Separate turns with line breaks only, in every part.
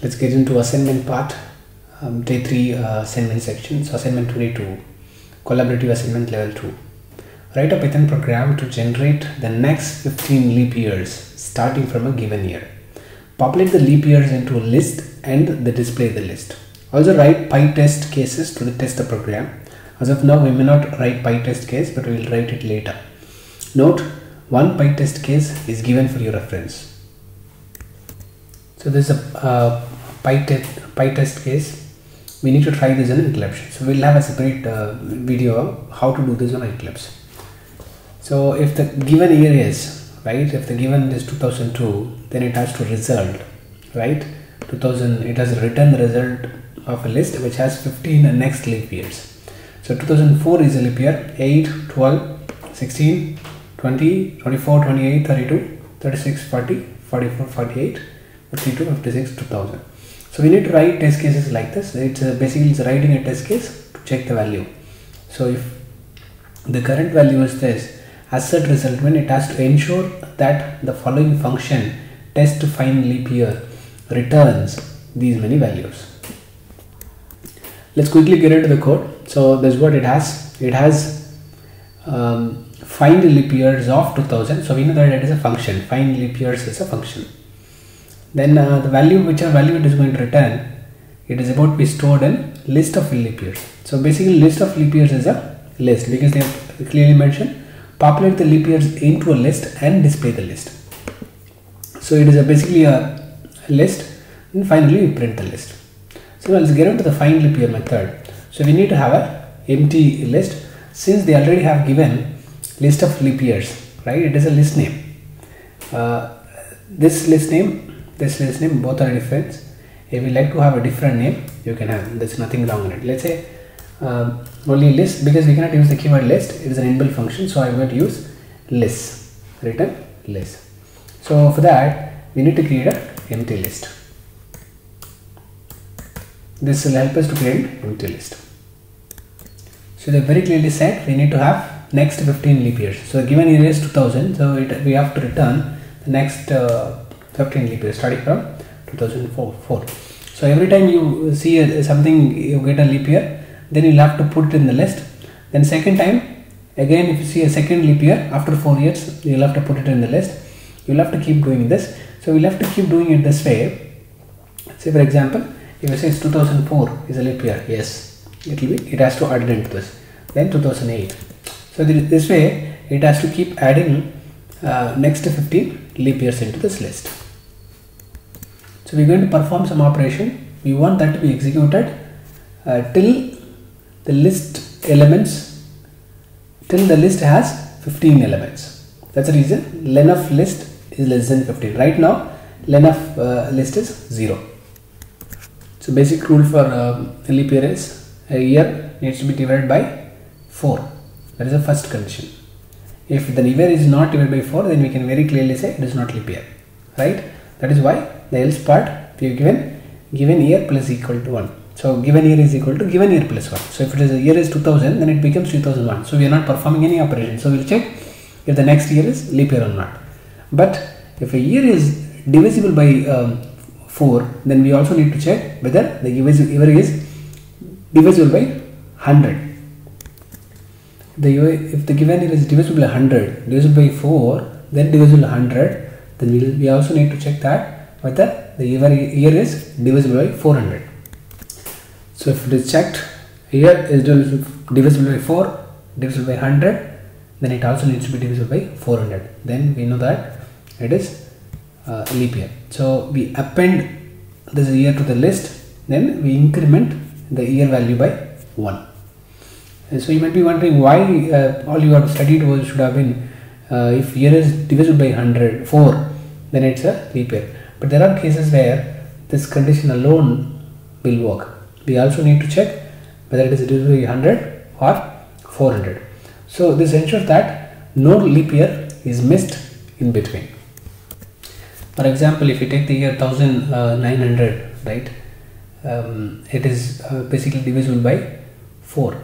let's get into assignment part. Um, day 3 uh, assignment section. So assignment 22 collaborative assignment level 2 write a python program to generate the next 15 leap years starting from a given year. Populate the leap years into a list and the display the list. Also write pytest cases to the test the program. As of now we may not write pytest case but we will write it later. Note one pytest case is given for your reference so this is a uh, PyTest, PyTest case. We need to try this in Eclipse. So we'll have a separate uh, video how to do this on Eclipse. So if the given year is right, if the given is 2002, then it has to result right 2000. It has returned the result of a list which has 15 next leap years. So 2004 is a leap year 8, 12, 16, 20, 24, 28, 32, 36, 40, 44, 48. 52 56 2000 so we need to write test cases like this. It's uh, basically it's writing a test case to check the value. So if the current value is this assert result when it has to ensure that the following function test to find leap year returns these many values. Let's quickly get into the code. So that's what it has. It has um, find leap years of 2000 so we know that it is a function. Find leap years is a function then uh, the value whichever value it is going to return it is about to be stored in list of leap years so basically list of leap years is a list because they have clearly mentioned populate the leap years into a list and display the list. So it is a basically a list and finally we print the list. So let's get into the find leap year method. So we need to have a empty list since they already have given list of leap years right? It is a list name. Uh, this list name this list name both are different. If you like to have a different name you can have. There's nothing wrong in it. Let's say um, only list because we cannot use the keyword list. It is an inbuilt function so going to use list. Return list. So for that we need to create a empty list. This will help us to create empty list. So they very clearly said we need to have next 15 leap years. So given year is 2000 so it, we have to return the next uh, 15 leap starting from 2004 so every time you see something you get a leap year then you'll have to put it in the list. Then second time again if you see a second leap year after four years you'll have to put it in the list. You'll have to keep doing this. So we'll have to keep doing it this way. Say for example if it says 2004 is a leap year yes it will be it has to add it into this. Then 2008 so this way it has to keep adding uh, next 15 leap years into this list so we're going to perform some operation. We want that to be executed uh, till the list elements till the list has 15 elements. That's the reason. Len of list is less than 15 right now len of uh, list is 0 so basic rule for uh, leap year is a year needs to be divided by 4 that is the first condition. If the year is not divided by 4 then we can very clearly say it is not leap year. Right? That is why the else part we given given year plus equal to 1 so given year is equal to given year plus 1 so if it is a year is 2000 then it becomes 2001 so we are not performing any operation. So we'll check if the next year is leap year or not. But if a year is divisible by um, 4 then we also need to check whether the year is divisible by 100 the if the given year is divisible by 100 divisible by 4 then divisible by 100 then we, we also need to check that whether the year, is divisible by 400 so if it is checked year is divisible by 4 divisible by 100 then it also needs to be divisible by 400 then we know that it is uh, leap year. So we append this year to the list then we increment the year value by 1 so you might be wondering why uh, all you have studied was should have been uh, if year is divisible by 100 4 then it's a leap year but there are cases where this condition alone will work. We also need to check whether it is divisible by 100 or 400 so this ensures that no leap year is missed in between. For example if you take the year 1900 right um, it is uh, basically divisible by 4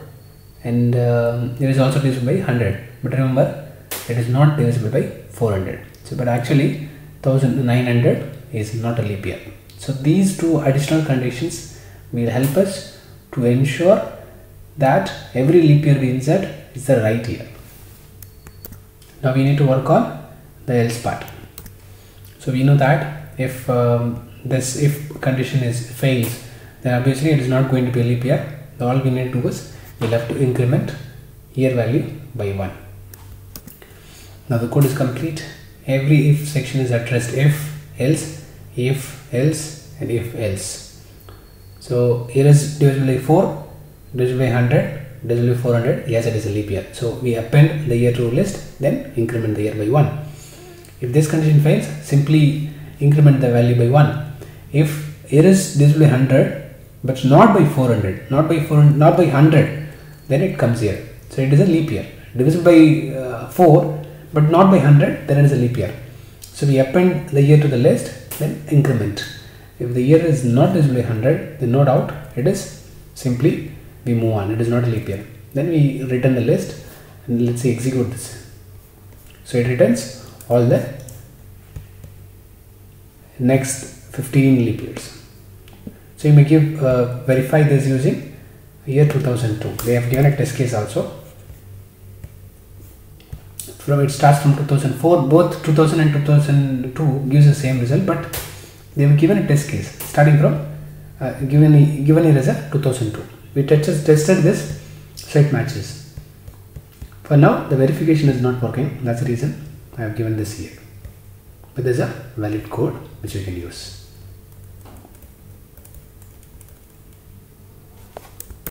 and um, it is also divisible by 100 but remember it is not divisible by 400 so but actually 1900 is not a leap year So these two additional conditions will help us to ensure that every leap year we insert is the right year. Now we need to work on the else part. So we know that if um, this if condition is fails then obviously it is not going to be a leap year. All we need to do is we'll have to increment year value by 1. Now the code is complete. Every if section is addressed if, else, if, else and if else. So here is divisible by 4, divisible by 100, divisible by 400. Yes, it is a leap year. So we append the year to list, then increment the year by 1. If this condition fails, simply increment the value by 1. If here is divisible by 100, but not by 400, not by 400, not by 100, then it comes here. So it is a leap year. Divisible by uh, 4, but not by 100, then it is a leap year. So we append the year to the list, then increment. If the year is not divisible by 100, then no doubt it is simply we move on. It is not a leap year. Then we return the list and let's say execute this. So it returns all the next 15 leap years. So you may give uh, verify this using year 2002. They have given a test case also. From it starts from 2004. Both 2000 and 2002 gives the same result, but they have given a test case starting from uh, given given here as a 2002. We tested tested this, so it matches. For now, the verification is not working. That's the reason I have given this here. But there's a valid code which we can use.